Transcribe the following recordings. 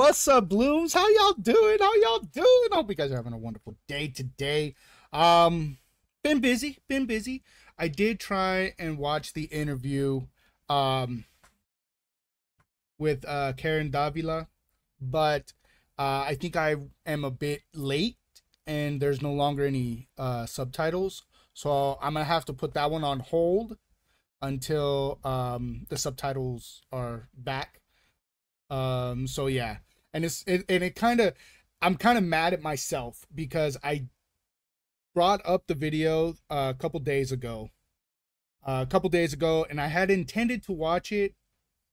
what's up, Blooms? How y'all doing? How y'all doing? Hope you guys are having a wonderful day today. Um, been busy, been busy. I did try and watch the interview um with uh Karen Davila, but uh I think I am a bit late and there's no longer any uh subtitles. So I'm gonna have to put that one on hold until um the subtitles are back. Um so yeah. And it's it, and it kind of I'm kind of mad at myself because I brought up the video uh, a couple days ago. Uh, a couple days ago and I had intended to watch it,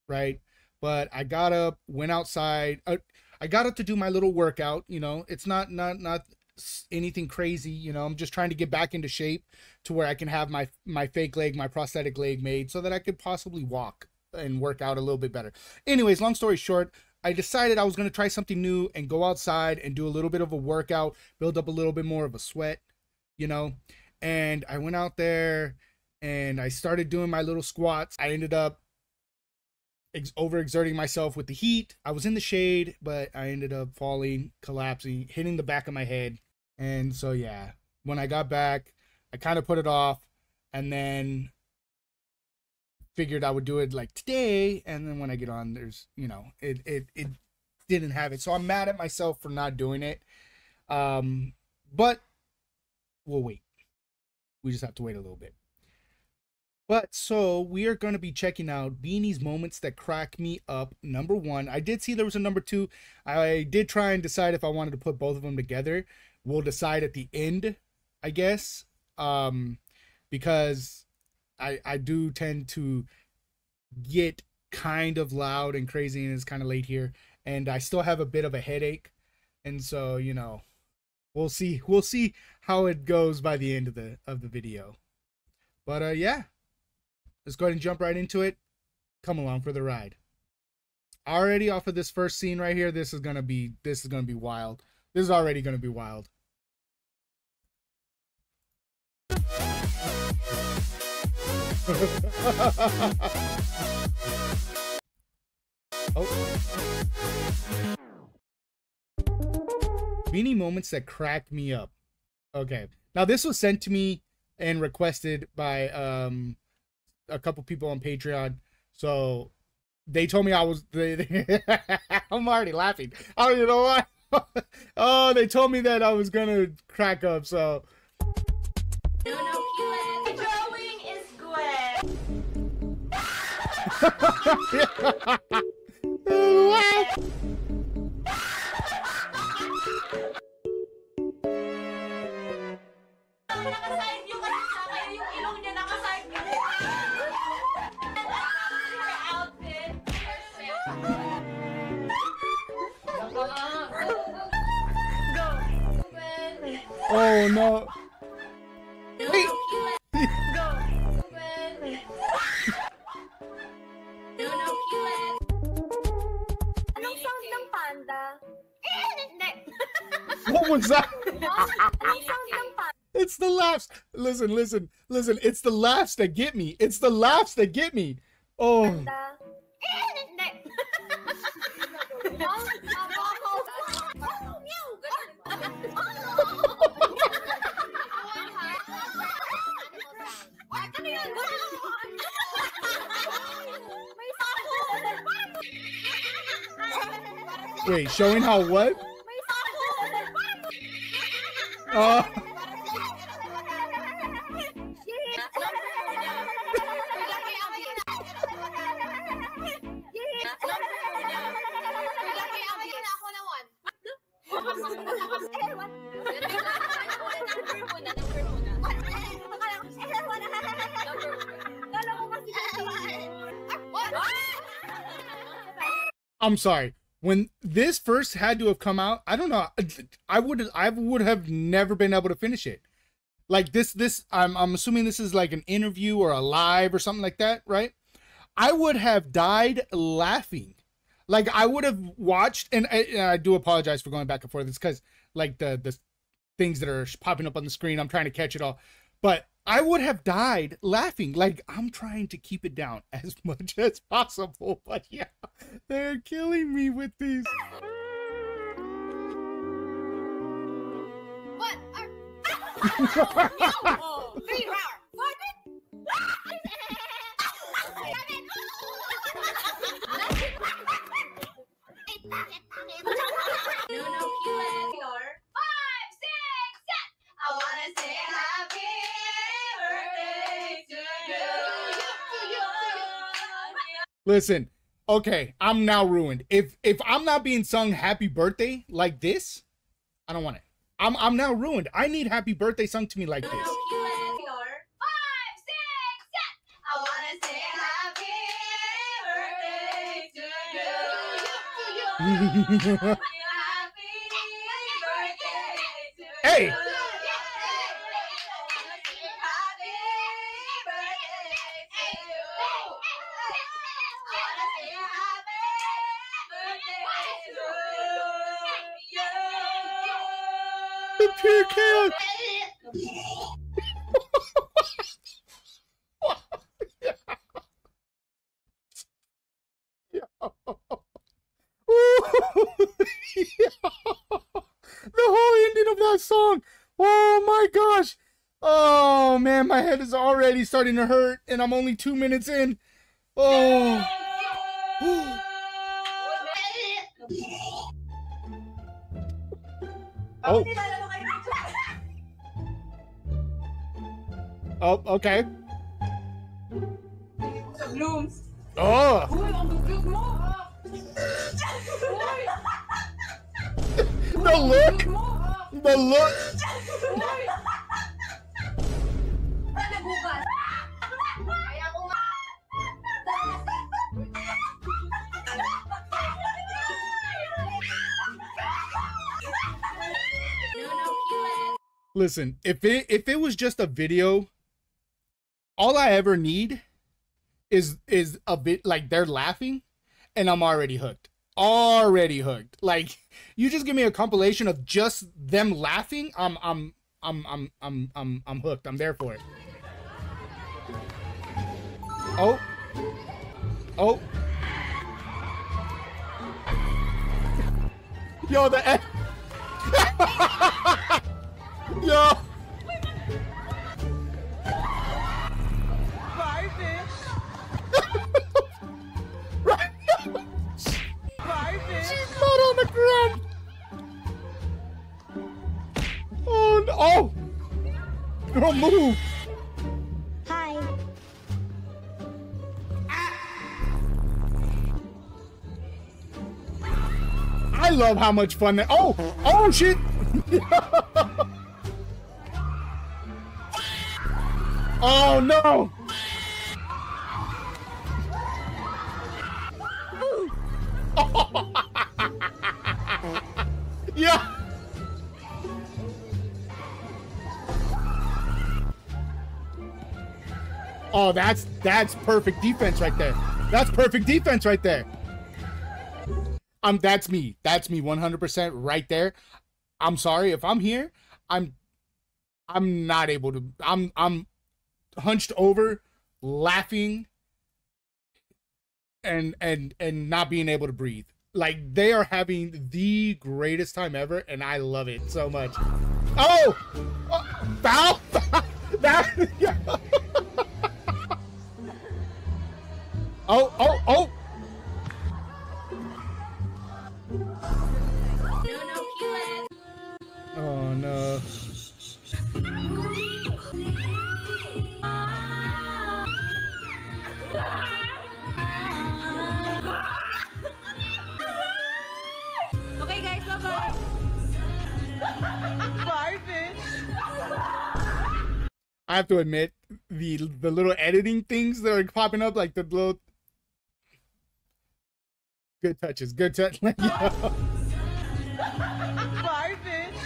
right? But I got up, went outside. Uh, I got up to do my little workout, you know. It's not not not anything crazy, you know. I'm just trying to get back into shape to where I can have my my fake leg, my prosthetic leg made so that I could possibly walk and work out a little bit better. Anyways, long story short, I decided I was going to try something new and go outside and do a little bit of a workout, build up a little bit more of a sweat, you know. And I went out there and I started doing my little squats. I ended up ex- overexerting myself with the heat. I was in the shade, but I ended up falling, collapsing, hitting the back of my head. And so yeah, when I got back, I kind of put it off and then figured I would do it like today and then when I get on there's, you know, it it it didn't have it. So I'm mad at myself for not doing it. Um but we'll wait. We just have to wait a little bit. But so we are going to be checking out BINI's moments that crack me up. Number one, I did see there was a number two. I did try and decide if I wanted to put both of them together. We'll decide at the end, I guess, um, because I I do tend to get kind of loud and crazy, and it's kind of late here, and I still have a bit of a headache, and so you know, we'll see we'll see how it goes by the end of the of the video. But uh, yeah, let's go ahead and jump right into it. Come along for the ride. Already off of this first scene right here, this is gonna be this is gonna be wild. This is already gonna be wild. Oh. Moments that crack me up. Okay. Now this was sent to me and requested by um a couple people on Patreon. So they told me I was they, they I'm already laughing. Don't even know why. oh, they told me that I was gonna crack up, so Oh no. Listen, listen, listen. It's the laughs that get me. It's the laughs that get me. Oh. Hindi. Ano yun? May sahod! I'm sorry. When this first had to have come out, I don't know. I would I would have never been able to finish it. Like this this I'm I'm assuming this is like an interview or a live or something like that, right? I would have died laughing. Like I would have watched, and I, and I do apologize for going back and forth. It's because like the the things that are popping up on the screen, I'm trying to catch it all. But I would have died laughing. Like I'm trying to keep it down as much as possible, but yeah, they're killing me with these. What? Are... Listen, okay, I'm now ruined. If if I'm not being sung happy birthday like this, I don't want it. I'm I'm now ruined. I need happy birthday sung to me like this. Five, six, seven. I wanna say happy birthday to you. Happy birthday to Hey. you. Happy birthday to you. I wanna say happy birthday to you. Pure chaos. the whole ending of that song. Oh my gosh. Oh man, my head is already starting to hurt, and I'm only two minutes in. Oh. Oh. Oh, oh okay. Oh. Dugyot mo. The look. The look. Listen, if it if it was just a video, all I ever need is is a bit like they're laughing and I'm already hooked. Already hooked. Like you just give me a compilation of just them laughing, I'm I'm I'm I'm I'm I'm I'm hooked. I'm there for it. Oh. Oh. Yo, the Yo. Bye, fish. Right. Bye, fish. She's not on the ground. Oh no! Oh! Girl, move! Hi. I love how much fun that. Oh! Oh shit! oh no! yeah! Oh, that's that's perfect defense right there. That's perfect defense right there. Um, that's me. That's me 100% right there. I'm sorry if I'm here. I'm I'm not able to I'm I'm hunched over laughing and and and not being able to breathe. Like they are having the greatest time ever and I love it so much. Oh! oh foul! that yeah. Oh, oh, oh! Oh have to admit, the the little editing things that are popping up, like the little good touches, good touch. Like, yeah. Bye, fish.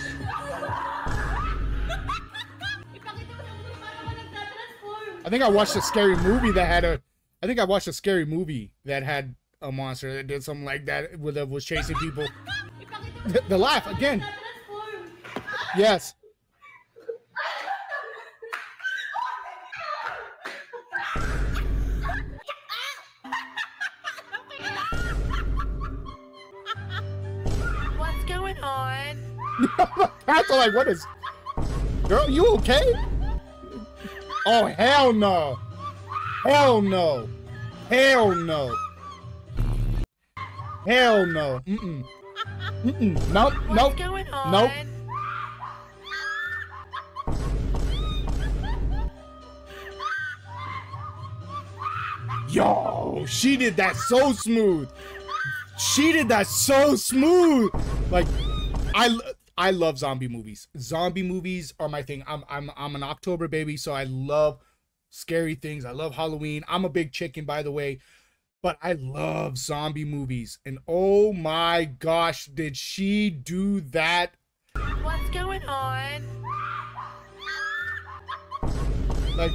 Ipakita mo sa mundo paano ka nagtatransform. I think I watched a scary movie that had a. I think I watched a scary movie that had a monster that did something like that with that was chasing people. The, the laugh again. Yes. What's? That's all like what is. Girl, you okay? Oh, hell no. Hell no. Hell no. Hell no. Mm-mm. Mm-mm. Nope. Nope. going on? Nope. Yo, she did that so smooth. She did that so smooth. Like, I I love zombie movies. Zombie movies are my thing. I'm I'm I'm an October baby, so I love scary things. I love Halloween. I'm a big chicken, by the way, but I love zombie movies. And oh my gosh, did she do that? What's going on? Like,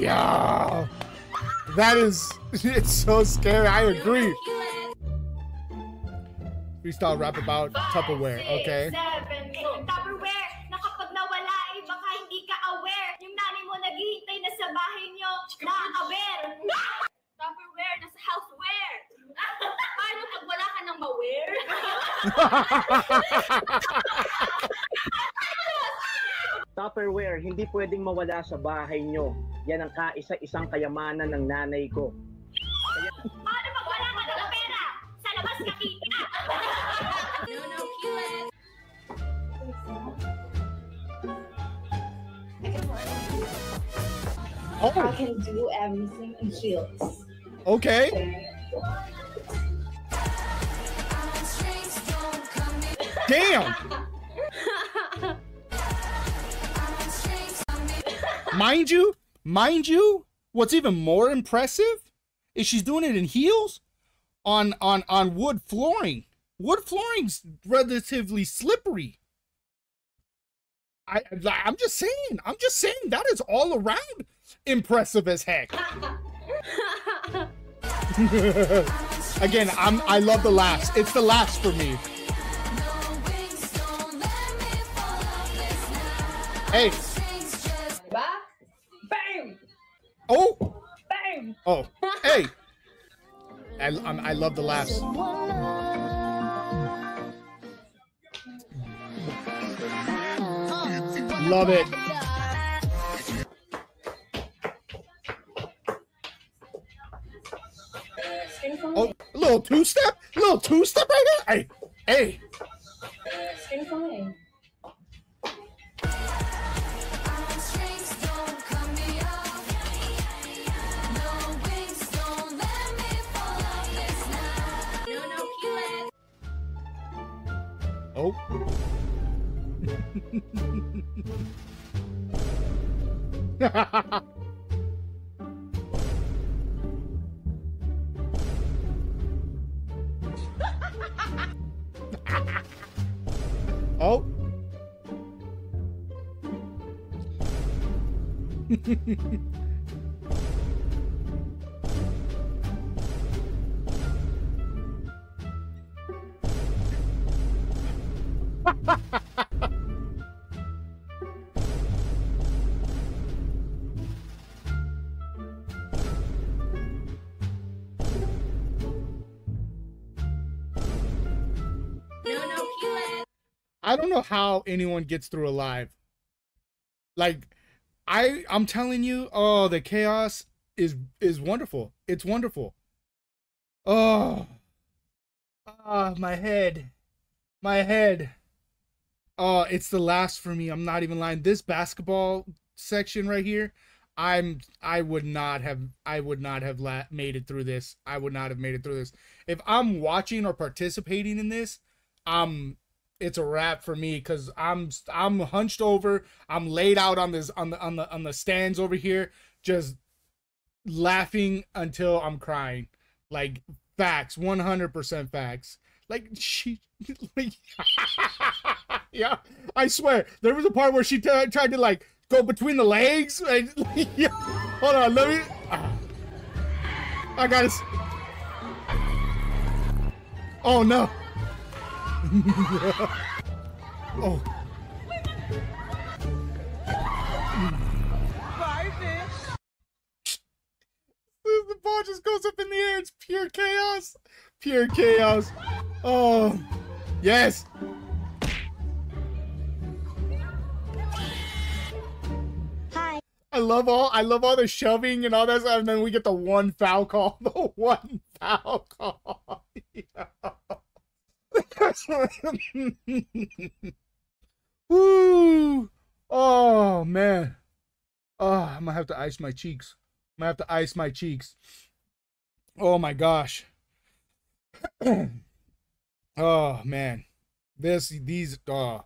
yeah, that is it's so scary. I agree. Freestyle rap about Tupperware, okay? Seven, eight, Tupperware, na kapag nawala eh, baka hindi ka aware. Yung nanay mo naghihintay na sa bahay nyo, na-aware. Tupperware, nasa houseware. Paano pag wala ka nang ma-wear? Tupperware, hindi pwedeng mawala sa bahay nyo. Yan ang kaisa-isang kayamanan ng nanay ko. Oh, can do everything in heels. okay. Damn. mind you, mind you, what's even more impressive is she's doing it in heels on on on wood flooring. Wood flooring's relatively slippery. I I'm just saying, I'm just saying that is all around impressive as heck. Again, I'm I love the laughs. It's the laughs for me. Hey? Bang! oh, Bang! oh, hey. I, I'm, I love the laughs. Love it. Little two step, little two step right here. Hey, hey. Skin from me. Oh. Oh. How anyone gets through alive. Like I I'm telling you, oh, the chaos is is wonderful. It's wonderful. Oh. Ah, my head. My head. Oh, it's the last for me. I'm not even lying. This basketball section right here, I'm I would not have I would not have la- made it through this. I would not have made it through this. If I'm watching or participating in this, I'm it's a wrap for me because I'm I'm hunched over. I'm laid out on this on the on the on the stands over here, just laughing until I'm crying. Like facts, one hundred percent facts. Like she, like, yeah, I swear there was a part where she t- tried to like go between the legs. Like, yeah. Hold on, let me. ah. I gotta. Oh no oh. Bye, fish. The ball just goes up in the air. It's pure chaos. Pure chaos. Oh, yes. Hi. I love all. I love all the shoving and all that, stuff, and then we get the one foul call. The one foul call. yeah. Woo! Oh man. Oh, I'm gonna have to ice my cheeks. I'm gonna have to ice my cheeks. Oh my gosh. oh man. This these oh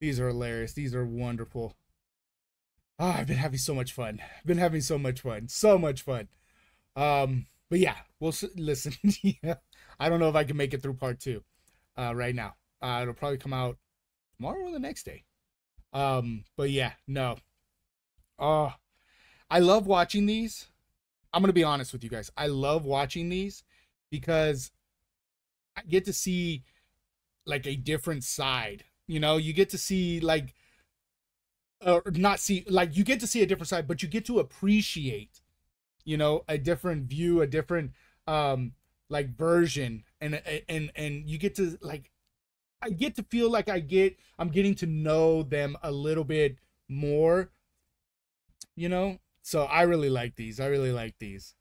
these are hilarious. These are wonderful. Oh, I've been having so much fun. I've been having so much fun. So much fun. Um, but yeah, we'll listen. yeah, I don't know if I can make it through part two, uh, right now. Uh, it'll probably come out tomorrow or the next day. Um, but yeah, no. Oh, I love watching these. I'm gonna be honest with you guys. I love watching these because I get to see like a different side. You know, you get to see like or not see like you get to see a different side, but you get to appreciate, you know, a different view, a different um like version, and and and you get to like I get to feel like I get I'm getting to know them a little bit more, you know. So I really like these. I really like these.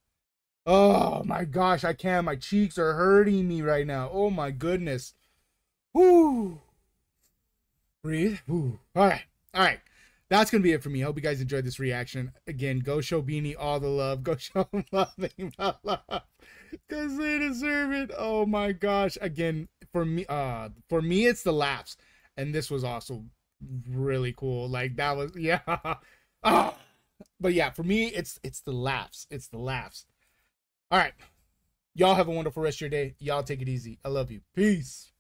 Oh my gosh, I can't. My cheeks are hurting me right now. Oh my goodness. Whoo. Breathe. Whoo. All right. All right. That's gonna be it for me. I hope you guys enjoyed this reaction. Again, go show BINI all the love. Go show him love, love, because they deserve it. Oh my gosh! Again, for me, uh, for me, it's the laughs, and this was also really cool. Like that was, yeah. Ah. But yeah, for me, it's it's the laughs. It's the laughs. All right, y'all have a wonderful rest of your day. Y'all take it easy. I love you. Peace.